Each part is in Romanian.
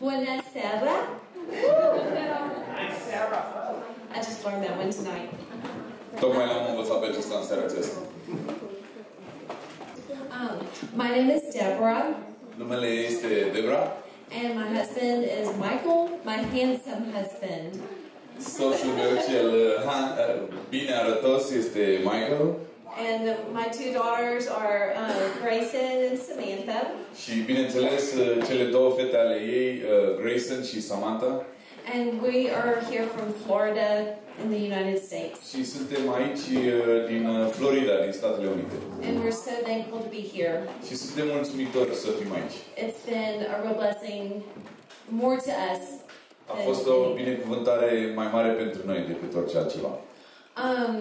Bună seara! I just learned that one tonight. Tocmai l-am învățat pe acesta în seara aceasta. Um, my name is Deborah, Numele este Debra. and my husband is Michael, my handsome husband. Soțul meu cel uh, ha- uh, bine arătos este Michael. And my two daughters are uh, Grayson and Samantha. Și bineînțeles uh, cele două fete ale ei, uh, Grayson și Samantha. And we are here from Florida in the United States. Și suntem aici uh, din uh, Florida, din Statele Unite. And we're so thankful to be here. Și suntem mulțumitori să fim aici. It's been a real blessing, more to us. A than fost o anything. binecuvântare mai mare pentru noi decât orice altceva. Um,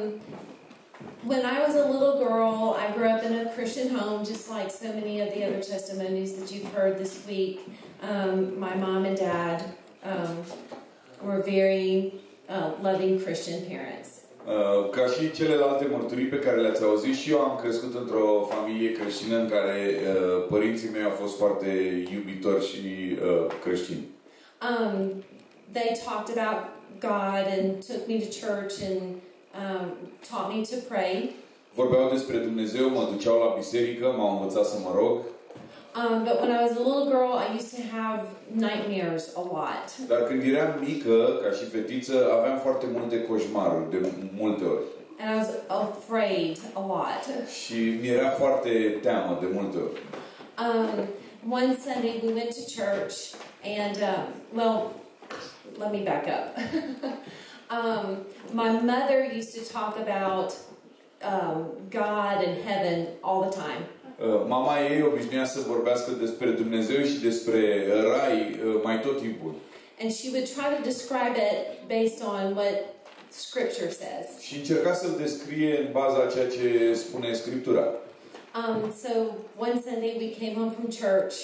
when I was a little girl, I grew up in a Christian home, just like so many of the other testimonies that you've heard this week. Um, my mom and dad um, were very uh, loving Christian parents. Uh, Ca și celelalte mărturii pe care le-ați auzit, și eu am crescut într-o familie creștină în care uh, părinții mei au fost foarte iubitori și uh, creștini. Um, they talked about God and took me to church and um, taught me to pray. Vorbeau despre Dumnezeu, mă duceau la biserică, m-au învățat să mă rog, Um, but when I was a little girl, I used to have nightmares a lot. dar când eram mică, ca și fetiță, aveam foarte multe coșmaruri, de multe ori. And I was afraid a lot. Și mi era foarte teamă de multe ori. Um, one Sunday we went to church, and um, well, let me back up. um, my mother used to talk about um, God and heaven all the time. Uh, Mama ei obișnuia să vorbească despre Dumnezeu și despre rai uh, mai tot timpul. And she would try to describe it based on what Scripture says. Și încerca să-l descrie în baza a ceea ce spune Scriptura. Um, so one Sunday we came home from church,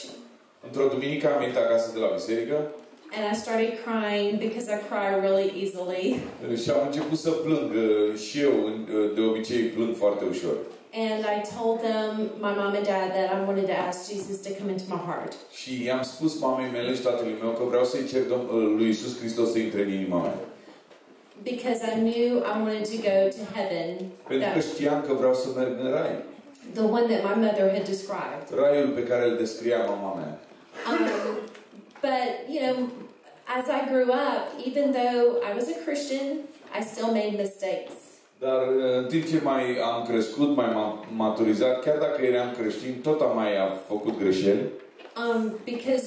Într-o duminică am venit acasă de la biserică and I started crying because I cry really easily. uh, și am început să plâng uh, și eu, în- uh, de obicei plâng foarte ușor. And I told them, my mom and dad, that I wanted to ask Jesus to come into my heart. Și i-am spus mamei mele și tatălui meu că vreau să-i cer Dom- uh, lui Isus Hristos să intre în inima mea. Because I knew I wanted to go to heaven, Pentru că that, știam că vreau să merg în rai. the one that my mother had described. Raiul pe care îl descria mama mea. Um, but, you know, as I grew up, even though I was a Christian, I still made mistakes. Dar uh, în timp ce mai am crescut, mai m-am maturizat, chiar dacă eram creștin, tot am mai am făcut greșeli. Um, because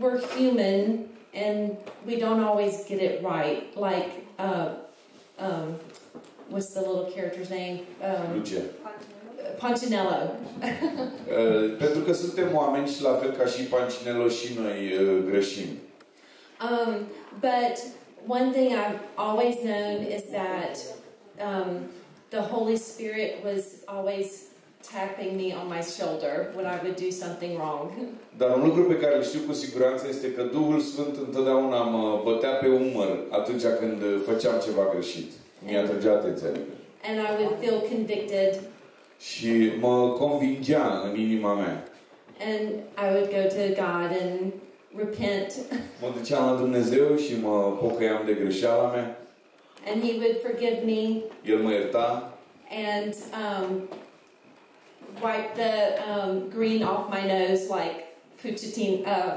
we're human and we don't always get it right. Like, uh, um, what's the little character's name? Um, Luce. Punchinello. Uh, pentru că suntem oameni și la fel ca și Pancinelo și noi uh, greșim. Um, but one thing I've always known is that um, the Holy Spirit was always tapping me on my shoulder when I would do something wrong. Dar un lucru pe care îl știu cu siguranță este că Duhul Sfânt întotdeauna mă bătea pe umăr atunci când uh, făceam ceva greșit. Mi-a trăgea atenția. adică. And I would feel convicted Și mă convingea în inima mea. and I would go to God and repent Mă duceam la Dumnezeu și mă pocăiam de greșeala mea. and He would forgive me El mă ierta and um, wipe the um, green off my nose like Puccitin, uh,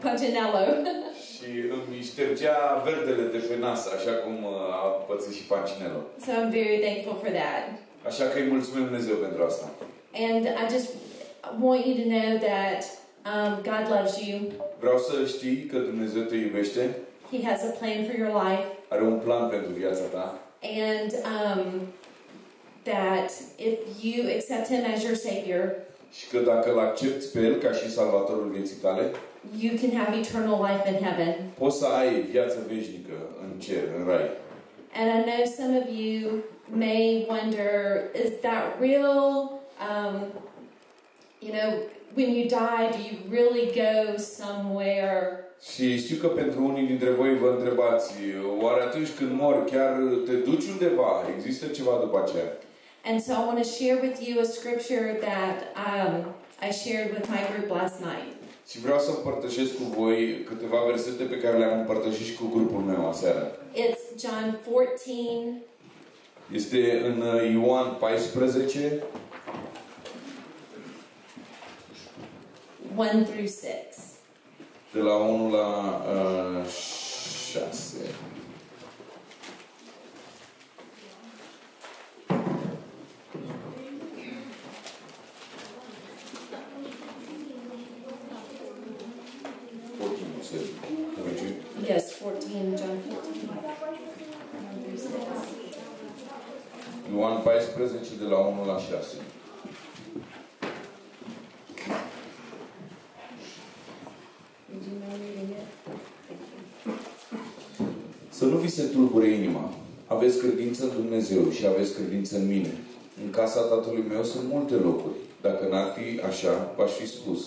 Punchinello. și îmi ștergea verdele de pe nas, așa cum uh, a pățit și so I'm very thankful for that. Așa că îi mulțumim Dumnezeu pentru asta. And I just want you to know that um, God loves you. Vreau să știi că Dumnezeu te iubește, He has a plan for your life, are un plan pentru viața ta and um, that if you accept Him as your Savior, și că dacă îl accepti pe El ca și salvatorul vieții tale, you can have eternal life in heaven. poți să ai viață veșnică în cer, în rai. And I know some of you may wonder, is that real? Um, you know, when you die, do you really go somewhere? Și știu că pentru unii dintre voi vă întrebați, oare atunci când mor chiar te duci undeva? Există ceva după aceea? And so I want to share with you a scripture that um, I shared with my group last night. Și vreau să împărtășesc cu voi câteva versete pe care le-am împărtășit și cu grupul meu aseară. It's John 14, Este în uh, Ioan 14, 1 through 6. de la 1 la uh, 6. Fourteen, you said. Haven't you? Yes, 14, John 14. 1 through 6. Ioan 14, de la 1 la 6. Did you know reading it? Thank you. Să nu vi se tulbure inima. Aveți credință în Dumnezeu și aveți credință în mine. În casa tatălui meu sunt multe locuri. Dacă n-ar fi așa, v-aș fi spus.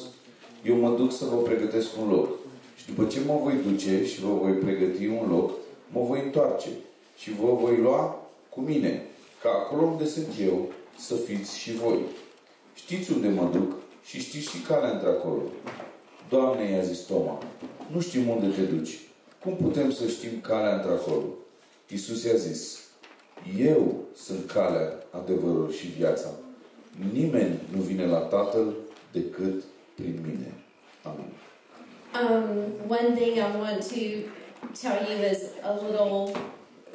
Eu mă duc să vă pregătesc un loc. Și după ce mă voi duce și vă voi pregăti un loc, mă voi întoarce și vă voi lua cu mine, ca acolo unde sunt eu, să fiți și voi. Știți unde mă duc și știți și calea într-acolo. Doamne, i-a zis Toma, nu știm unde te duci. Cum putem să știm calea într-acolo? Iisus i-a zis, Eu sunt calea, adevărul și viața. Nimeni nu vine la Tatăl decât prin mine. Amin. Um, one thing I want to tell you is a little,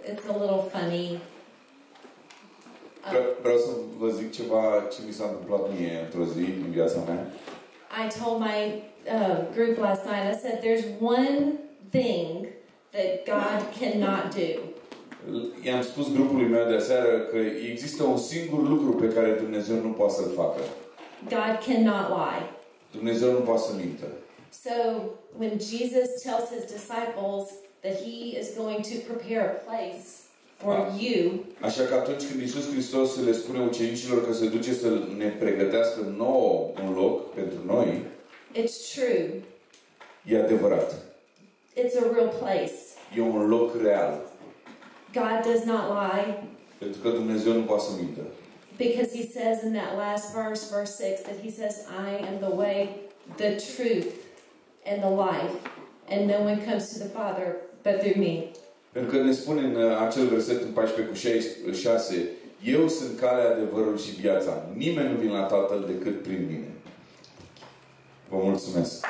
it's a little funny. Vre- Vreau să vă zic ceva ce mi s-a întâmplat mie într-o zi din viața mea. I told my uh, group last night, I said, there's one thing that God cannot do. I-am spus grupului meu de aseară că există un singur lucru pe care Dumnezeu nu poate să-l facă. God cannot lie. Dumnezeu nu poate să mintă. So when Jesus tells his disciples that he is going to prepare a place for you, Așa că atunci când Iisus Hristos le spune ucenicilor că se duce să ne pregătească nouă un loc pentru noi, it's true. e adevărat. It's a real place. E un loc real. God does not lie Pentru că Dumnezeu nu poate să mintă. because he says in that last verse, verse 6, that he says, I am the way, the truth, and the life, and no one comes to the Father but through me. Pentru că ne spune în uh, acel verset în 14 cu 6, Eu sunt calea, adevărul și viața. Nimeni nu vine la Tatăl decât prin mine. Vă mulțumesc.